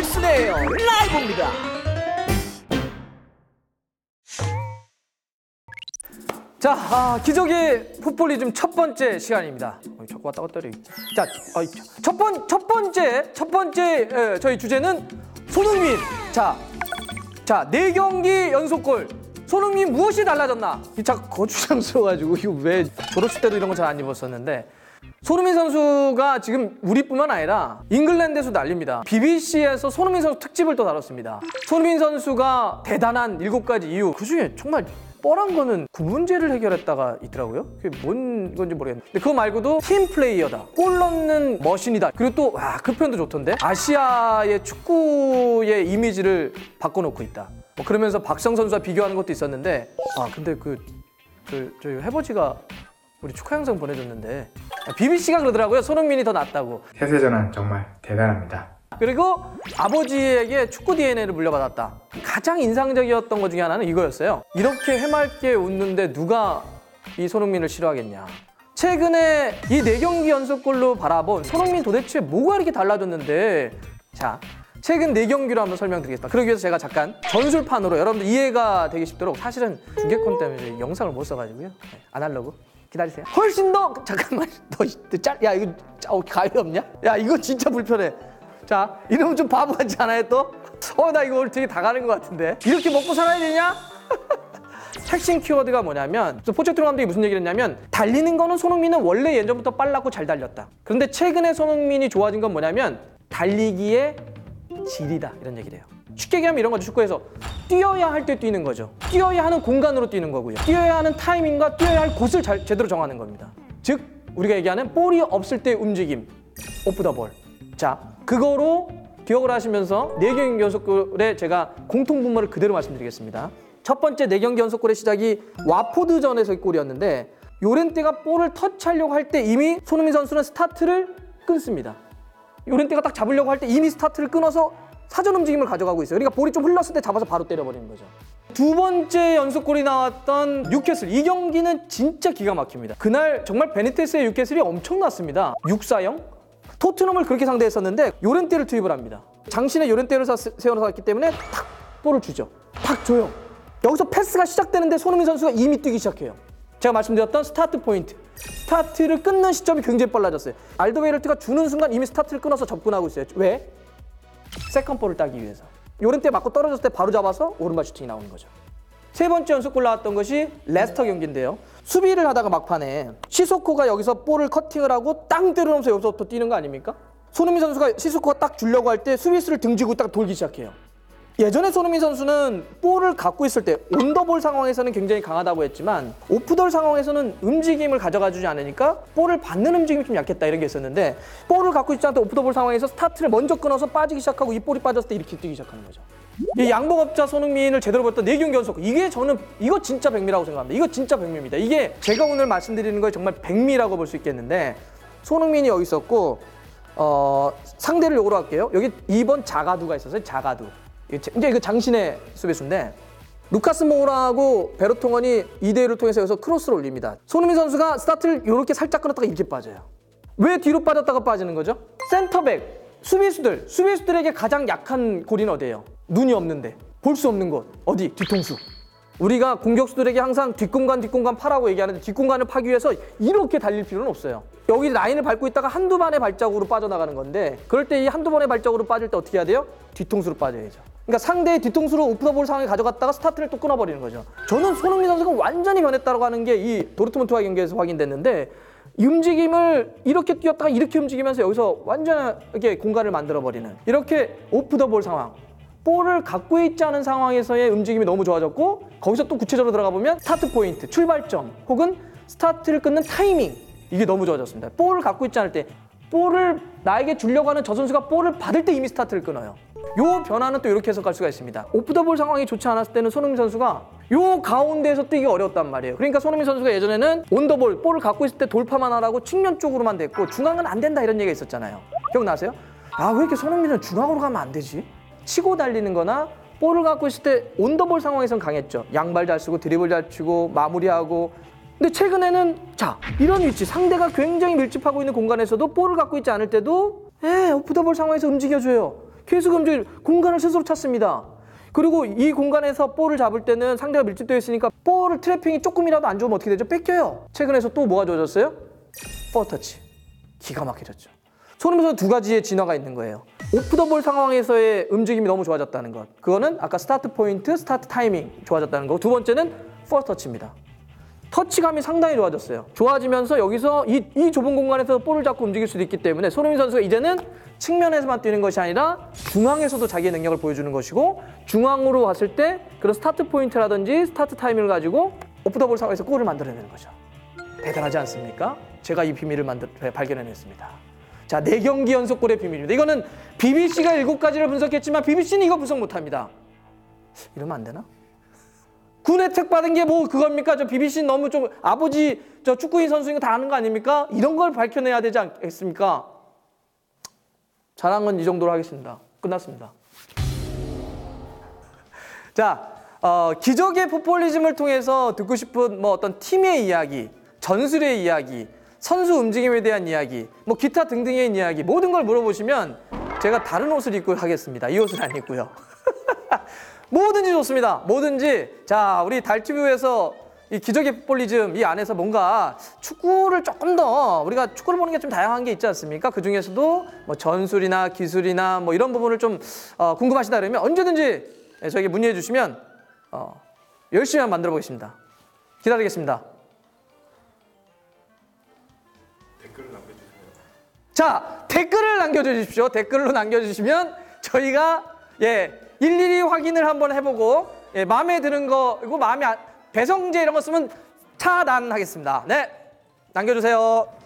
달순의 라이브입니다. 자, 아, 기적의 풋볼리즘 첫 번째 시간입니다. 어, 자꾸 왔다 갔다 해. 자, 어, 첫, 번째, 첫 번째 에, 저희 주제는 손흥민. 자, 자, 네 경기 연속골. 손흥민 무엇이 달라졌나? 이 자꾸 거추장스러워가지고 이거 왜 졸업식 때도 이런 거 잘 안 입었었는데 손흥민 선수가 지금 우리뿐만 아니라 잉글랜드에서 난립니다. BBC에서 손흥민 선수 특집을 또 다뤘습니다. 손흥민 선수가 대단한 일곱 가지 이유. 그 중에 정말 뻔한 거는 구문제를 해결했다가 있더라고요. 그게 뭔 건지 모르겠는데. 그거 말고도 팀 플레이어다. 골 넣는 머신이다. 그리고 또, 와, 그 표현도 좋던데. 아시아의 축구의 이미지를 바꿔놓고 있다. 뭐 그러면서 박성 선수와 비교하는 것도 있었는데, 아, 근데 그, 그, 저희 해버지가 우리 축하 영상 보내줬는데, BBC가 그러더라고요. 손흥민이 더 낫다고. 태세전환 정말 대단합니다. 그리고 아버지에게 축구 DNA를 물려받았다. 가장 인상적이었던 것 중에 하나는 이거였어요. 이렇게 해맑게 웃는데 누가 이 손흥민을 싫어하겠냐. 최근에 이 네 경기 연속골로 바라본 손흥민 도대체 뭐가 이렇게 달라졌는데 자 최근 네 경기로 한번 설명드리겠습니다. 그러기 위해서 제가 잠깐 전술판으로 여러분들 이해가 되기 쉽도록 사실은 중계권 때문에 영상을 못 써가지고요. 네, 아날로그 기다리세요. 훨씬 더 잠깐만 너짤야 이거 어, 가위 없냐? 야 이거 진짜 불편해. 자, 이러면 좀 바보 같지 않아요, 또? 어, 나 이거 오늘 되게 다 가는 것 같은데. 이렇게 먹고 살아야 되냐? 핵심 키워드가 뭐냐면 포체트로 감독이 무슨 얘기를 했냐면 달리는 거는 손흥민은 원래 예전부터 빨랐고 잘 달렸다. 그런데 최근에 손흥민이 좋아진 건 뭐냐면 달리기의 질이다 이런 얘기를 해요. 쉽게 얘기하면 이런 거죠. 축구에서 뛰어야 할 때 뛰는 거죠. 뛰어야 하는 공간으로 뛰는 거고요. 뛰어야 하는 타이밍과 뛰어야 할 곳을 잘, 제대로 정하는 겁니다. 즉 우리가 얘기하는 볼이 없을 때 움직임, 오프 더 볼. 자, 그거로 기억을 하시면서 네 경기 연속골에 제가 공통 분모를 그대로 말씀드리겠습니다. 첫 번째 네 경기 연속골의 시작이 와포드전에서의 골이었는데 요렌테가 볼을 터치하려고 할 때 이미 손흥민 선수는 스타트를 끊습니다. 요렌테가 딱 잡으려고 할 때 이미 스타트를 끊어서 사전 움직임을 가져가고 있어요. 그러니까 볼이 좀 흘렀을 때 잡아서 바로 때려버리는 거죠. 두 번째 연속골이 나왔던 뉴캐슬 이 경기는 진짜 기가 막힙니다. 그날 정말 베니테스의 뉴캐슬이 엄청났습니다. 6-4-0? 토트넘을 그렇게 상대했었는데 요렌테를 투입을 합니다. 장신의 요렌테를 세워놨기 때문에 탁 볼을 주죠. 탁 줘요. 여기서 패스가 시작되는데 손흥민 선수가 이미 뛰기 시작해요. 제가 말씀드렸던 스타트 포인트. 스타트를 끊는 시점이 굉장히 빨라졌어요. 알더웨이럴트가 주는 순간 이미 스타트를 끊어서 접근하고 있어요. 왜? second ball을 따기 위해서. 요렌테 맞고 떨어졌을 때 바로 잡아서 오른발 슈팅이 나오는 거죠. 세 번째 연속골 나왔던 것이 레스터 경기인데요. 수비를 하다가 막판에 시소코가 여기서 볼을 커팅을 하고 땅 때려놓으면서 여기서부터 뛰는 거 아닙니까? 손흥민 선수가 시소코가 딱 주려고 할 때 수비수를 등지고 딱 돌기 시작해요. 예전에 손흥민 선수는 볼을 갖고 있을 때 on the ball 상황에서는 굉장히 강하다고 했지만 off the ball 상황에서는 움직임을 가져가 주지 않으니까 볼을 받는 움직임이 좀 약했다 이런 게 있었는데 볼을 갖고 있지 않다 off the ball 상황에서 스타트를 먼저 끊어서 빠지기 시작하고 이 볼이 빠졌을 때 이렇게 뛰기 시작하는 거죠. 이 양봉업자 손흥민을 제대로 봤던 네 경기 연속 이게 저는 이거 진짜 백미라고 생각합니다. 이거 진짜 백미입니다. 이게 제가 오늘 말씀드리는 거에 정말 백미라고 볼 수 있겠는데 손흥민이 여기 있었고 어, 상대를 요걸로 할게요. 여기 2번 자가두가 있었어요. 자가두. 이제 이거 장신의 수비수인데 루카스 모우라하고 베르통언이 2대1을 통해서 여기서 크로스를 올립니다. 손흥민 선수가 스타트를 이렇게 살짝 끊었다가 이렇게 빠져요. 왜 뒤로 빠졌다가 빠지는 거죠? 센터백, 수비수들, 수비수들에게 가장 약한 골인 어디예요? 눈이 없는데 볼 수 없는 곳 어디? 뒤통수. 우리가 공격수들에게 항상 뒷공간 뒷공간 파라고 얘기하는데 뒷공간을 파기 위해서 이렇게 달릴 필요는 없어요. 여기 라인을 밟고 있다가 한두 번의 발자국으로 빠져나가는 건데 그럴 때 이 한두 번의 발자국으로 빠질 때 어떻게 해야 돼요? 뒤통수로 빠져야죠. 그러니까 상대의 뒤통수로 오프더볼 상황에 가져갔다가 스타트를 또 끊어버리는 거죠. 저는 손흥민 선수가 완전히 변했다고 하는 게 이 도르트문트와 경기에서 확인됐는데 움직임을 이렇게 뛰었다가 이렇게 움직이면서 여기서 완전하게 공간을 만들어버리는 이렇게 off the ball 상황 볼을 갖고 있지 않은 상황에서의 움직임이 너무 좋아졌고 거기서 또 구체적으로 들어가 보면 스타트 포인트, 출발점 혹은 스타트를 끊는 타이밍 이게 너무 좋아졌습니다. 볼을 갖고 있지 않을 때 볼을 나에게 주려고 하는 저 선수가 볼을 받을 때 이미 스타트를 끊어요. 요 변화는 또 이렇게 해석할 수가 있습니다. off the ball 상황이 좋지 않았을 때는 손흥민 선수가 요 가운데에서 뛰기 어려웠단 말이에요. 그러니까 손흥민 선수가 예전에는 온더볼, 볼을 갖고 있을 때 돌파만 하라고 측면 쪽으로만 됐고 중앙은 안 된다 이런 얘기가 있었잖아요. 기억나세요? 아, 왜 이렇게 손흥민은 중앙으로 가면 안 되지? 치고 달리는 거나 볼을 갖고 있을 때 온더볼 상황에선 강했죠. 양발 잘 쓰고 드리블 잘 치고 마무리하고 근데 최근에는 자 이런 위치 상대가 굉장히 밀집하고 있는 공간에서도 볼을 갖고 있지 않을 때도 에 오프 더볼 상황에서 움직여줘요. 계속 움직이 공간을 스스로 찾습니다. 그리고 이 공간에서 볼을 잡을 때는 상대가 밀집되어 있으니까 볼을 트래핑이 조금이라도 안 좋으면 어떻게 되죠? 뺏겨요. 최근에서 또 뭐가 좋아졌어요? 볼 터치. 기가 막혀졌죠. 손흥민 두 가지의 진화가 있는 거예요. off the ball 상황에서의 움직임이 너무 좋아졌다는 것. 그거는 아까 스타트 포인트, 스타트 타이밍 좋아졌다는 거. 두 번째는 볼 터치입니다. 터치감이 상당히 좋아졌어요. 좋아지면서 여기서 이, 이 좁은 공간에서 볼을 잡고 움직일 수도 있기 때문에 손흥민 선수가 이제는 측면에서만 뛰는 것이 아니라 중앙에서도 자기의 능력을 보여주는 것이고 중앙으로 왔을 때 그런 스타트 포인트라든지 스타트 타이밍을 가지고 off the ball 상황에서 골을 만들어내는 거죠. 대단하지 않습니까? 제가 이 비밀을 만들, 발견해냈습니다. 자, 네 경기 연속 골의 비밀입니다. 이거는 BBC가 일곱 가지를 분석했지만 BBC는 이거 분석 못합니다. 이러면 안 되나? 군 혜택 받은 게 뭐 그겁니까? 저 BBC 너무 좀 아버지 저 축구인 선수인 거 다 아는 거 아닙니까? 이런 걸 밝혀내야 되지 않겠습니까? 건이 정도로 하겠습니다. 끝났습니다. 자, 어, 기적의 포퓰리즘을 통해서 듣고 싶은 뭐 어떤 팀의 이야기, 전술의 이야기, 선수 움직임에 대한 이야기, 뭐 기타 등등의 이야기 모든 걸 물어보시면 제가 다른 옷을 입고 하겠습니다. 이 옷은 안 입고요. 뭐든지 좋습니다. 뭐든지 자 우리 달티뷰에서 이 기적의 포퓰리즘 이 안에서 뭔가 축구를 조금 더 우리가 축구를 보는 게 좀 다양한 게 있지 않습니까? 그 중에서도 뭐 전술이나 기술이나 뭐 이런 부분을 좀 어, 궁금하시다 그러면 언제든지 예, 저에게 문의해 주시면 어, 열심히 한번 만들어 보겠습니다. 기다리겠습니다. 자 댓글을 남겨주십시오. 댓글로 남겨주시면 저희가 예 일일이 확인을 한번 해보고 예, 마음에 드는 거 그리고 마음에 안, 배성재 이런 거 쓰면 차단 하겠습니다. 네 남겨주세요.